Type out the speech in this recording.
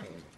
came.